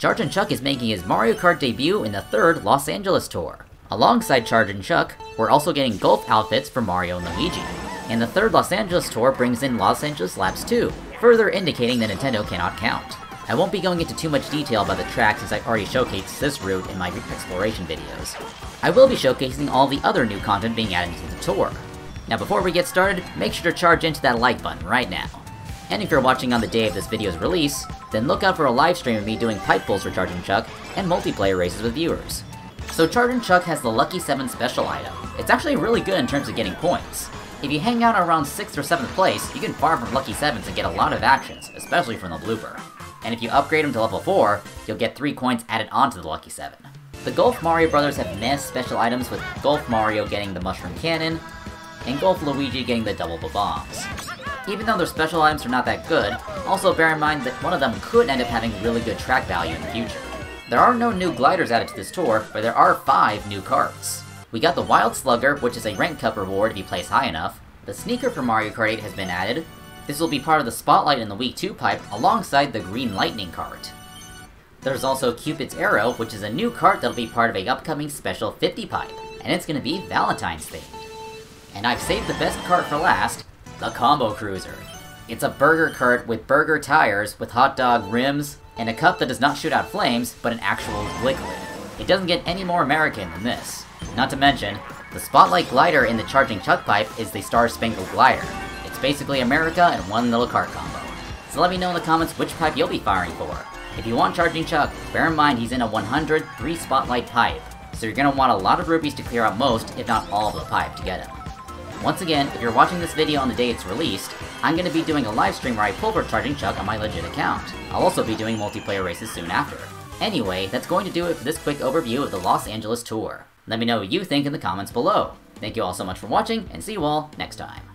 Chargin' Chuck is making his Mario Kart debut in the third Los Angeles tour. Alongside Chargin' Chuck, we're also getting golf outfits for Mario and Luigi. And the third Los Angeles tour brings in Los Angeles Laps 2, further indicating that Nintendo cannot count. I won't be going into too much detail about the track since I already showcased this route in my exploration videos. I will be showcasing all the other new content being added to the tour. Now before we get started, make sure to charge into that like button right now. And if you're watching on the day of this video's release, then look out for a live stream of me doing pipe pulls for Chargin' Chuck and multiplayer races with viewers. So Chargin' Chuck has the Lucky 7 special item. It's actually really good in terms of getting points. If you hang out around 6th or 7th place, you can farm from Lucky 7s and get a lot of actions, especially from the blooper. And if you upgrade them to level 4, you'll get 3 coins added onto the Lucky 7. The Golf Mario Brothers have NES special items with Golf Mario getting the Mushroom Cannon, and Golf Luigi getting the Double Bombs. Even though their special items are not that good, also bear in mind that one of them could end up having really good track value in the future. There are no new gliders added to this tour, but there are 5 new carts. We got the Wild Slugger, which is a rank cup reward if you place high enough. The Sneeker for Mario Kart 8 has been added. This will be part of the Spotlight in the Week 2 pipe alongside the Green Lightning cart. There's also Cupid's Arrow, which is a new cart that'll be part of a upcoming special 50 pipe, and it's gonna be Valentine's themed. And I've saved the best cart for last, the Combo Cruiser. It's a burger cart with burger tires with hot dog rims and a cup that does not shoot out flames, but an actual liquid. It doesn't get any more American than this. Not to mention, the Spotlight glider in the Charging Chuck pipe is the Star Spangled Glider. It's basically America in one little cart combo. So let me know in the comments which pipe you'll be firing for. If you want Charging Chuck, bear in mind he's in a 100 3 Spotlight pipe, so you're gonna want a lot of rubies to clear out most, if not all of the pipe to get him. Once again, if you're watching this video on the day it's released, I'm going to be doing a live stream where I pull Charging Chuck on my legit account. I'll also be doing multiplayer races soon after. Anyway, that's going to do it for this quick overview of the Los Angeles tour. Let me know what you think in the comments below. Thank you all so much for watching, and see you all next time.